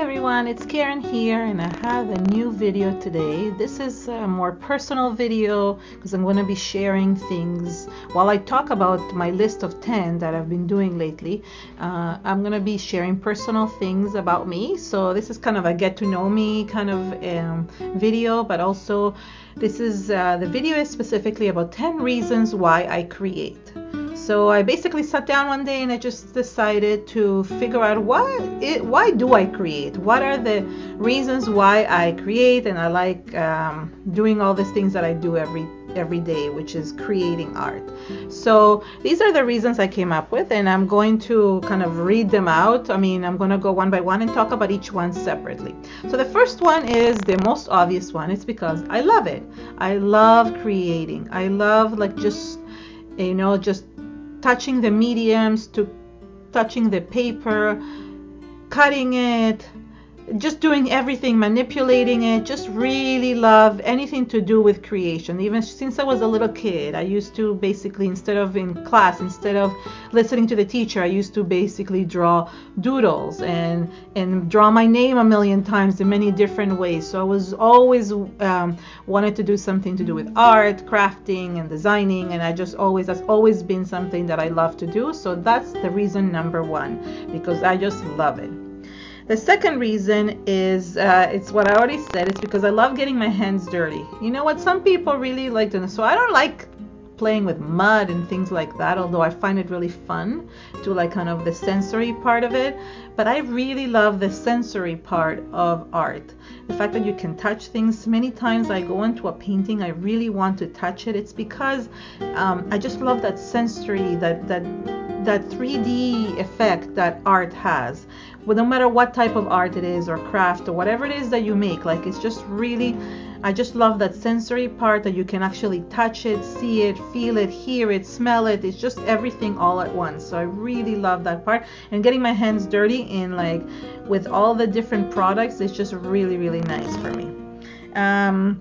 everyone, it's Keren here and I have a new video today. This is a more personal video because I'm going to be sharing things while I talk about my list of 10 that I've been doing lately. Uh, I'm going to be sharing personal things about me. So this is kind of a get to know me kind of um, video, but also this is uh, the video is specifically about 10 reasons why I create. So I basically sat down one day and I just decided to figure out why it, why do I create? What are the reasons why I create? And I like um, doing all these things that I do every every day, which is creating art. So these are the reasons I came up with, and I'm going to kind of read them out. I mean, I'm going to go one by one and talk about each one separately. So the first one is the most obvious one. It's because I love it. I love creating. I love like just you know just touching the mediums to touching the paper, cutting it, just doing everything, manipulating it, just really love anything to do with creation. Even since I was a little kid, I used to basically, instead of in class, instead of listening to the teacher, I used to basically draw doodles and and draw my name a million times in many different ways. So I was always um, wanted to do something to do with art, crafting, and designing, and I just always that's always been something that I love to do. So that's the reason number one because I just love it. The second reason is uh, it's what I already said. It's because I love getting my hands dirty. You know what? Some people really like to. So I don't like playing with mud and things like that. Although I find it really fun to like kind of the sensory part of it. But I really love the sensory part of art. The fact that you can touch things. Many times I go into a painting, I really want to touch it. It's because um, I just love that sensory, that that that 3D effect that art has well, no matter what type of art it is or craft or whatever it is that you make like it's just really I just love that sensory part that you can actually touch it see it feel it hear it smell it. It's just everything all at once. So I really love that part. And getting my hands dirty in like with all the different products it's just really really nice for me. Um,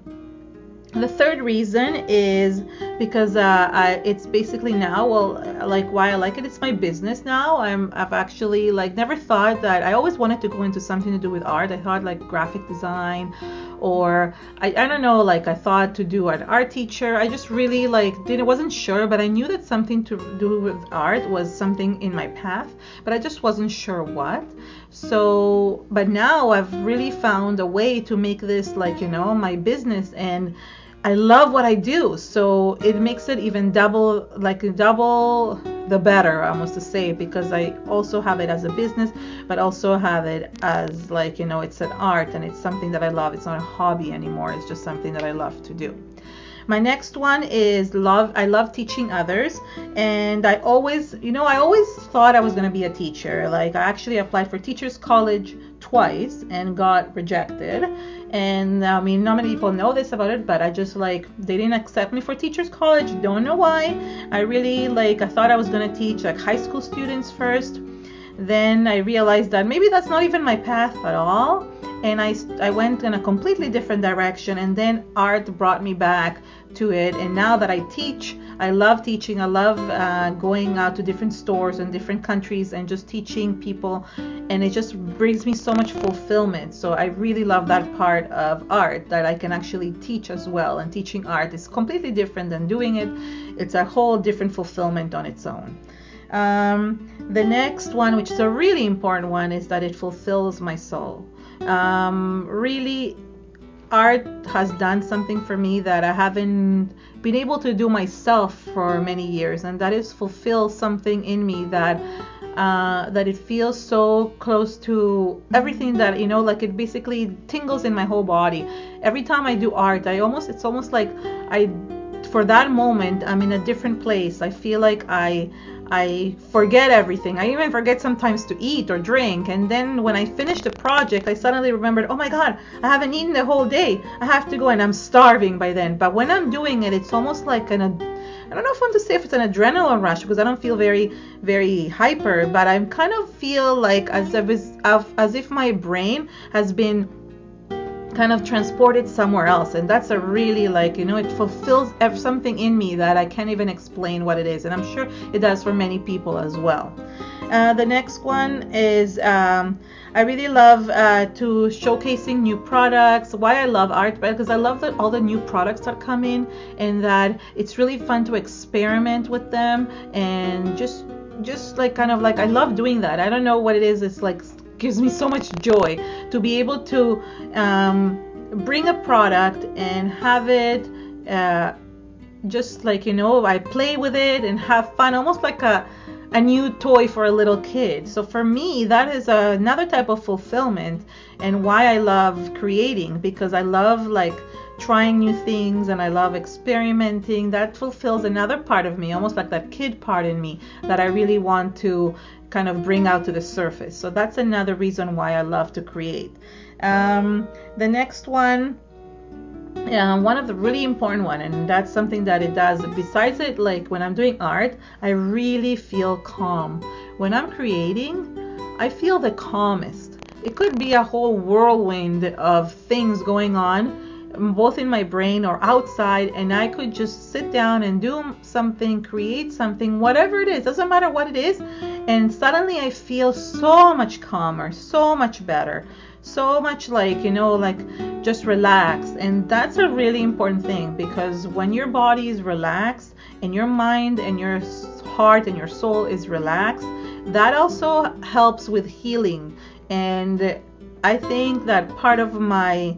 the third reason is because uh, I, it's basically now well like why I like it it's my business now. I'm I've actually like never thought that I always wanted to go into something to do with art. I thought like graphic design or I, I don't know like I thought to do an art teacher. I just really like didn't wasn't sure but I knew that something to do with art was something in my path but I just wasn't sure what. So but now I've really found a way to make this like you know my business. And I love what I do, so it makes it even double, like double the better, almost to say, because I also have it as a business, but also have it as like you know, it's an art and it's something that I love. It's not a hobby anymore. It's just something that I love to do. My next one is love. I love teaching others, and I always, you know, I always thought I was going to be a teacher. Like I actually applied for teachers college twice and got rejected. And I mean not many people know this about it but I just like they didn't accept me for teachers college. Don't know why. I really like I thought I was gonna teach like high school students first. Then I realized that maybe that's not even my path at all. And I, I went in a completely different direction. And then art brought me back to it. And now that I teach I love teaching. I love uh, going out to different stores in different countries and just teaching people and it just brings me so much fulfillment. So I really love that part of art that I can actually teach as well and teaching art is completely different than doing it. It's a whole different fulfillment on its own. Um, the next one which is a really important one is that it fulfills my soul. Um, really art has done something for me that I haven't been able to do myself for many years, and that is fulfill something in me that uh, that it feels so close to everything that you know, like it basically tingles in my whole body. Every time I do art, I almost it's almost like I for that moment I'm in a different place. I feel like I I forget everything. I even forget sometimes to eat or drink. And then when I finish the project, I suddenly remembered, oh my God, I haven't eaten the whole day. I have to go and I'm starving by then. But when I'm doing it, it's almost like an, I don't know if I want to say if it's an adrenaline rush because I don't feel very, very hyper, but I kind of feel like as if, as if my brain has been kind of transported somewhere else and that's a really like you know it fulfills something in me that i can't even explain what it is and i'm sure it does for many people as well uh, the next one is um, I really love uh, to showcasing new products. Why I love art, because I love that all the new products that come in, and that it's really fun to experiment with them and just just like kind of like I love doing that. I don't know what it is. It's like gives me so much joy to be able to um, bring a product and have it uh, just like you know I play with it and have fun, almost like a a new toy for a little kid. So for me, that is another type of fulfillment and why I love creating because I love like trying new things and I love experimenting. That fulfills another part of me, almost like that kid part in me that I really want to kind of bring out to the surface. So that's another reason why I love to create. Um, the next one yeah, one of the really important one and that's something that it does besides it like when i'm doing art i really feel calm when i'm creating i feel the calmest it could be a whole whirlwind of things going on both in my brain or outside and i could just sit down and do something create something whatever it is doesn't matter what it is and suddenly i feel so much calmer so much better so much like you know like just relax and that's a really important thing because when your body is relaxed and your mind and your heart and your soul is relaxed that also helps with healing and i think that part of my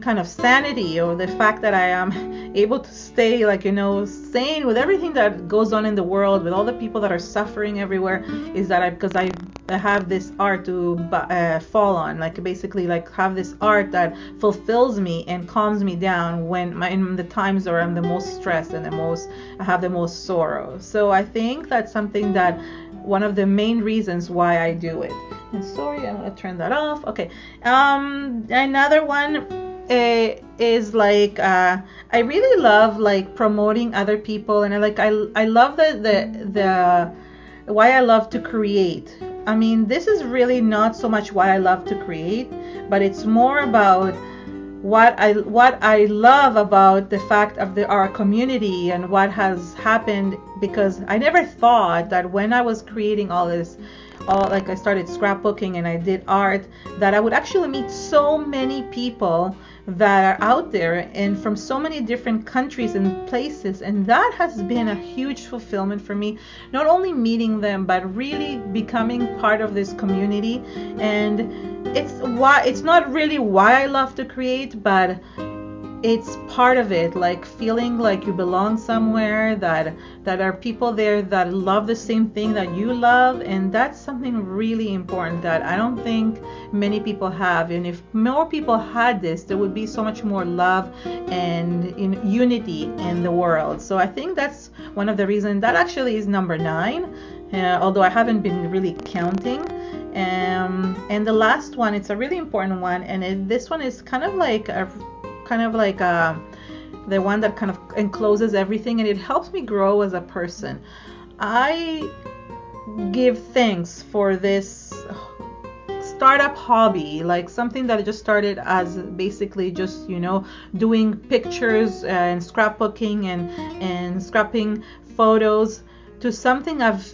kind of sanity or the fact that I am able to stay like you know sane with everything that goes on in the world with all the people that are suffering everywhere is that I because I, have this art to uh, fall on like basically like have this art that fulfills me and calms me down when my, in the times where I'm the most stressed and the most I have the most sorrow. So I think that's something that one of the main reasons why I do it. And sorry I'm gonna turn that off. Okay um another one uh, is like uh, I really love like promoting other people and I like I I love the the the why I love to create. I mean, this is really not so much why I love to create, but it's more about what I what I love about the fact of the our community and what has happened because I never thought that when I was creating all this all like I started scrapbooking and I did art that I would actually meet so many people that are out there and from so many different countries and places. And that has been a huge fulfillment for me not only meeting them but really becoming part of this community. And it's why it's not really why I love to create but it's part of it like feeling like you belong somewhere that that are people there that love the same thing that you love and that's something really important that i don't think many people have. And if more people had this there would be so much more love and in unity in the world. So i think that's one of the reasons that actually is number nine uh, although i haven't been really counting. Um, and the last one it's a really important one and it, this one is kind of like a kind of like uh, the one that kind of encloses everything and it helps me grow as a person. I give thanks for this startup hobby, like something that I just started as basically just, you know, doing pictures and scrapbooking and, and scrapping photos to something I've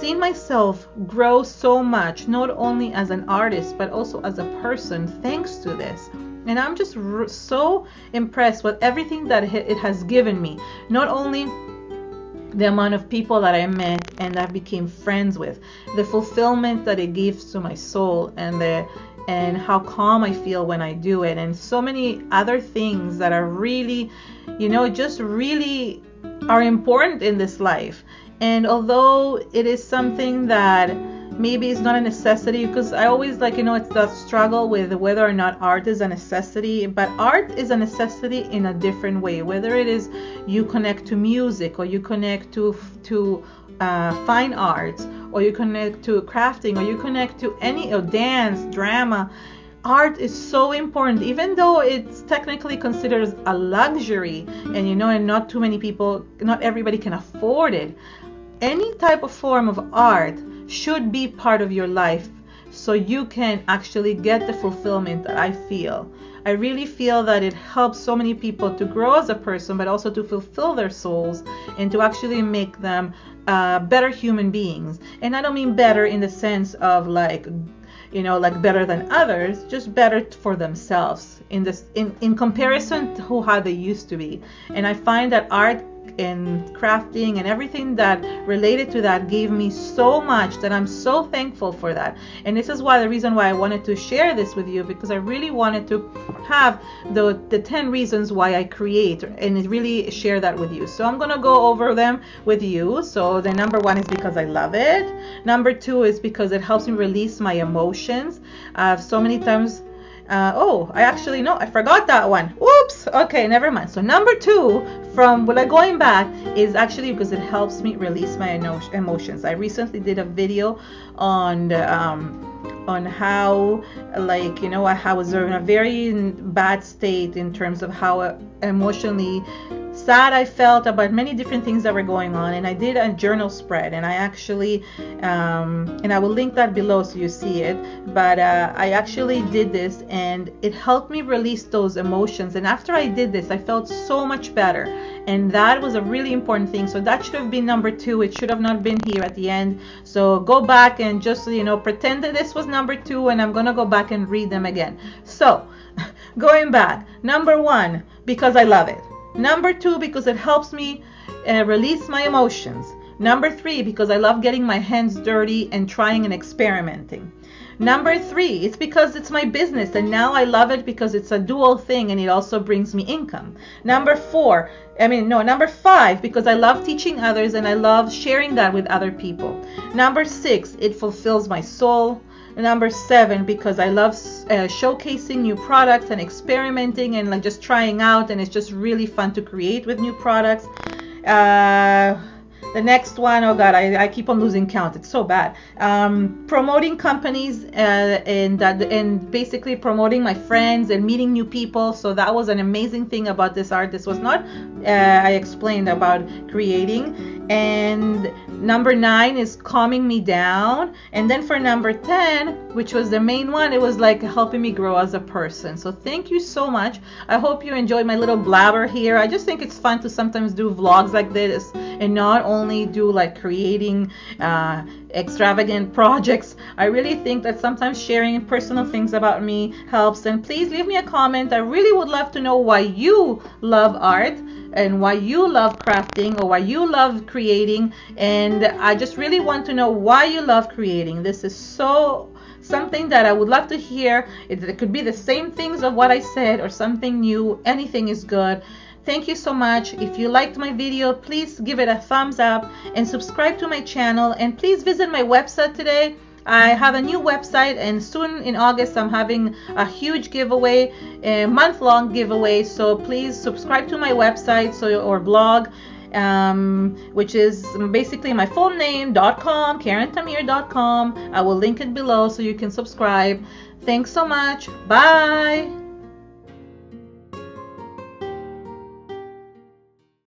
seen myself grow so much, not only as an artist, but also as a person, thanks to this and I'm just r- so impressed with everything that it has given me. Not only the amount of people that I met and I became friends with, the fulfillment that it gives to my soul, and the and how calm I feel when I do it, and so many other things that are really, you know, just really are important in this life. And although it is something that maybe it's not a necessity because I always like you know it's the struggle with whether or not art is a necessity but art is a necessity in a different way. Whether it is you connect to music or you connect to to uh, fine arts or you connect to crafting or you connect to any or dance drama art is so important. Even though it's technically considered a luxury and you know and not too many people not everybody can afford it any type of form of art should be part of your life so you can actually get the fulfillment that I feel. I really feel that it helps so many people to grow as a person, but also to fulfill their souls and to actually make them uh, better human beings. And I don't mean better in the sense of like, you know, like better than others, just better for themselves in this in, in comparison to how they used to be. And I find that art and crafting and everything that related to that gave me so much that I'm so thankful for that. And this is why the reason why I wanted to share this with you because I really wanted to have the the 10 reasons why I create and really share that with you. So I'm going to go over them with you. So the number 1 is because I love it. Number 2 is because it helps me release my emotions. I Uh, so many times uh, oh, I actually know I forgot that one. Whoops. Okay, never mind. So number two, from like going back, is actually because it helps me release my emotions. I recently did a video on um, on how like you know I was in a very bad state in terms of how emotionally sad I felt about many different things that were going on, and I did a journal spread, and I actually, um, and I will link that below so you see it. But uh, I actually did this, and it helped me release those emotions. And after I did this, I felt so much better, and that was a really important thing. So that should have been number two. It should have not been here at the end. So go back and just you know pretend that this was number two, and I'm gonna go back and read them again. So going back, number one because I love it. Number two, because it helps me uh, release my emotions. Number three, because I love getting my hands dirty and trying and experimenting. Number three, it's because it's my business and now I love it because it's a dual thing and it also brings me income. Number four, I mean, no, number five, because I love teaching others and I love sharing that with other people. Number six, it fulfills my soul. Number seven, because I love uh, showcasing new products and experimenting and like just trying out, and it's just really fun to create with new products. Uh, the next one, oh god, I, I keep on losing count. It's so bad. Um, promoting companies uh, and uh, and basically promoting my friends and meeting new people. So that was an amazing thing about this art. This was not uh, I explained about creating and number nine is calming me down. And then for number 10 which was the main one it was like helping me grow as a person. So thank you so much. I hope you enjoyed my little blabber here. I just think it's fun to sometimes do vlogs like this and not only do like creating uh, extravagant projects i really think that sometimes sharing personal things about me helps and please leave me a comment i really would love to know why you love art and why you love crafting or why you love creating. And I just really want to know why you love creating. This is so something that I would love to hear. It, it could be the same things of what I said or something new. Anything is good. Thank you so much. If you liked my video, please give it a thumbs up and subscribe to my channel. And please visit my website today I have a new website and soon in August I'm having a huge giveaway, a month-long giveaway. So please subscribe to my website so or blog. Um, which is basically my full name.com, KerenTamir.com. I will link it below so you can subscribe. Thanks so much. Bye.